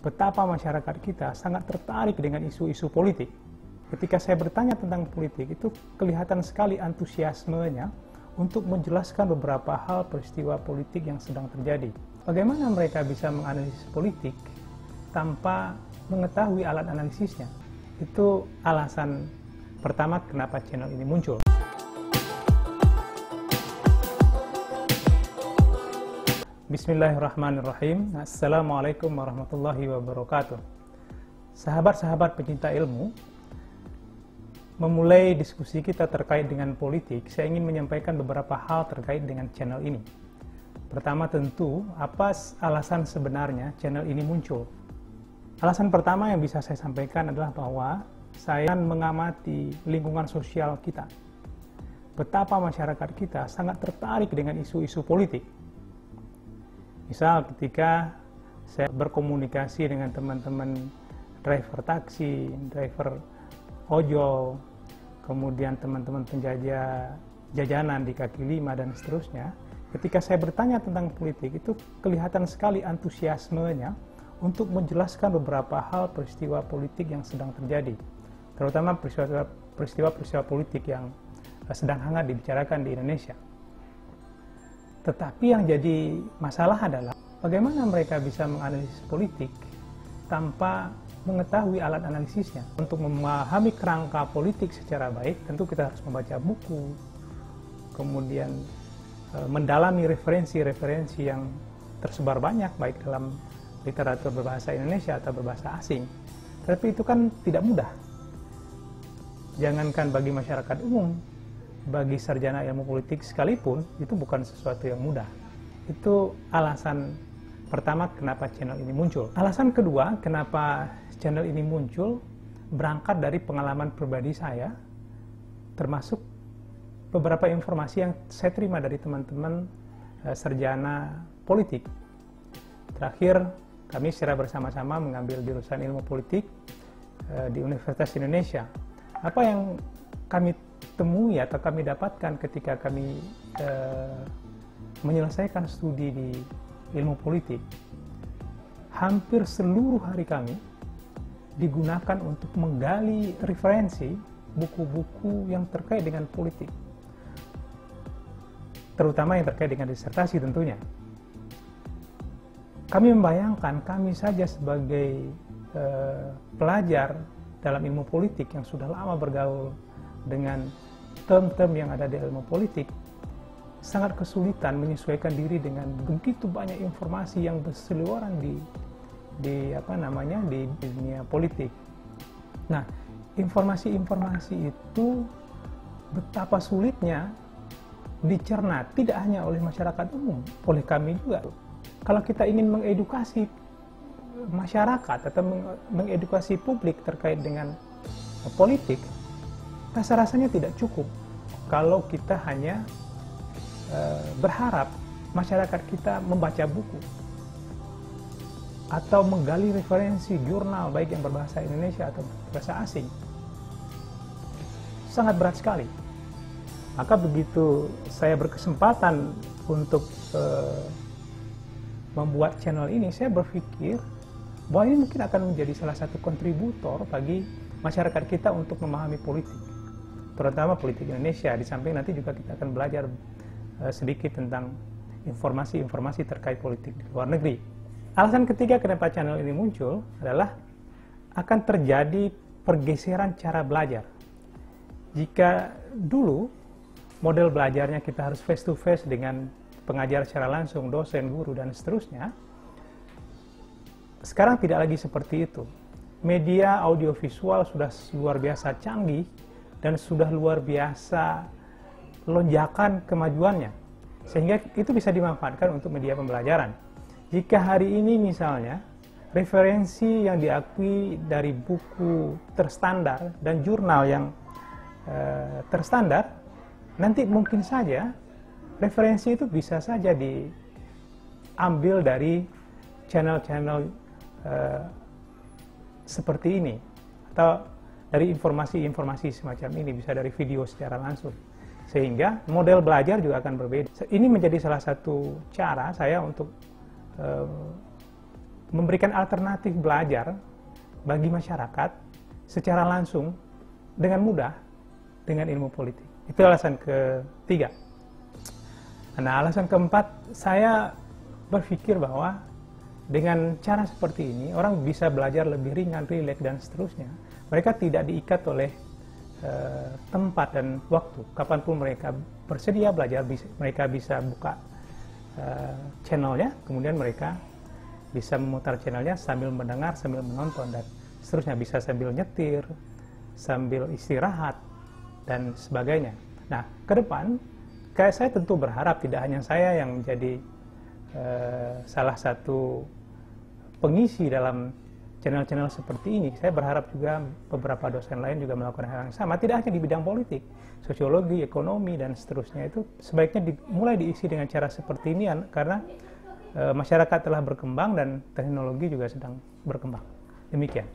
betapa masyarakat kita sangat tertarik dengan isu-isu politik. Ketika saya bertanya tentang politik, itu kelihatan sekali antusiasmenya untuk menjelaskan beberapa hal peristiwa politik yang sedang terjadi. Bagaimana mereka bisa menganalisis politik tanpa mengetahui alat analisisnya? Itu alasan pertama kenapa channel ini muncul. Bismillahirrahmanirrahim. Assalamualaikum warahmatullahi wabarakatuh. Sahabat-sahabat pecinta ilmu, memulai diskusi kita terkait dengan politik, saya ingin menyampaikan beberapa hal terkait dengan channel ini. Pertama tentu, apa alasan sebenarnya channel ini muncul? Alasan pertama yang bisa saya sampaikan adalah bahwa saya mengamati lingkungan sosial kita. Betapa masyarakat kita sangat tertarik dengan isu-isu politik Misal ketika saya berkomunikasi dengan teman-teman driver taksi, driver ojol, kemudian teman-teman penjajah jajanan di kaki lima dan seterusnya, ketika saya bertanya tentang politik itu kelihatan sekali antusiasmenya untuk menjelaskan beberapa hal peristiwa politik yang sedang terjadi, terutama peristiwa-peristiwa politik yang sedang hangat dibicarakan di Indonesia. Tetapi yang jadi masalah adalah bagaimana mereka bisa menganalisis politik tanpa mengetahui alat analisisnya. Untuk memahami kerangka politik secara baik, tentu kita harus membaca buku, kemudian e, mendalami referensi-referensi yang tersebar banyak, baik dalam literatur berbahasa Indonesia atau berbahasa asing. Tapi itu kan tidak mudah. Jangankan bagi masyarakat umum, bagi sarjana ilmu politik sekalipun itu bukan sesuatu yang mudah. Itu alasan pertama kenapa channel ini muncul. Alasan kedua kenapa channel ini muncul berangkat dari pengalaman pribadi saya termasuk beberapa informasi yang saya terima dari teman-teman uh, sarjana politik. Terakhir kami secara bersama-sama mengambil jurusan ilmu politik uh, di Universitas Indonesia. Apa yang kami temui atau kami dapatkan ketika kami uh, menyelesaikan studi di ilmu politik, hampir seluruh hari kami digunakan untuk menggali referensi buku-buku yang terkait dengan politik, terutama yang terkait dengan disertasi tentunya. Kami membayangkan kami saja sebagai uh, pelajar dalam ilmu politik yang sudah lama bergaul dengan term-term yang ada di ilmu politik sangat kesulitan menyesuaikan diri dengan begitu banyak informasi yang berseliweran di di apa namanya di dunia politik. Nah, informasi-informasi itu betapa sulitnya dicerna tidak hanya oleh masyarakat umum, oleh kami juga. Kalau kita ingin mengedukasi masyarakat atau mengedukasi publik terkait dengan politik, rasa-rasanya tidak cukup kalau kita hanya uh, berharap masyarakat kita membaca buku atau menggali referensi jurnal baik yang berbahasa Indonesia atau berbahasa asing sangat berat sekali. Maka begitu saya berkesempatan untuk uh, membuat channel ini saya berpikir bahwa ini mungkin akan menjadi salah satu kontributor bagi masyarakat kita untuk memahami politik terutama politik Indonesia. Di samping nanti juga kita akan belajar uh, sedikit tentang informasi-informasi terkait politik di luar negeri. Alasan ketiga kenapa channel ini muncul adalah akan terjadi pergeseran cara belajar. Jika dulu model belajarnya kita harus face to face dengan pengajar secara langsung, dosen, guru, dan seterusnya, sekarang tidak lagi seperti itu. Media audiovisual sudah luar biasa canggih, dan sudah luar biasa lonjakan kemajuannya. Sehingga itu bisa dimanfaatkan untuk media pembelajaran. Jika hari ini misalnya referensi yang diakui dari buku terstandar dan jurnal yang uh, terstandar nanti mungkin saja referensi itu bisa saja diambil dari channel-channel uh, seperti ini. Atau dari informasi-informasi semacam ini, bisa dari video secara langsung. Sehingga model belajar juga akan berbeda. Ini menjadi salah satu cara saya untuk uh, memberikan alternatif belajar bagi masyarakat secara langsung dengan mudah dengan ilmu politik. Itu alasan ketiga. Nah, alasan keempat, saya berpikir bahwa dengan cara seperti ini, orang bisa belajar lebih ringan, rileks, dan seterusnya. Mereka tidak diikat oleh uh, tempat dan waktu. Kapan pun mereka bersedia belajar, bisa, mereka bisa buka uh, channelnya, kemudian mereka bisa memutar channelnya sambil mendengar, sambil menonton, dan seterusnya. Bisa sambil nyetir, sambil istirahat, dan sebagainya. Nah, ke depan, kayak saya tentu berharap tidak hanya saya yang menjadi uh, salah satu pengisi dalam channel-channel seperti ini. Saya berharap juga beberapa dosen lain juga melakukan hal yang sama. Tidak hanya di bidang politik, sosiologi, ekonomi, dan seterusnya itu sebaiknya mulai diisi dengan cara seperti ini karena e, masyarakat telah berkembang dan teknologi juga sedang berkembang. Demikian.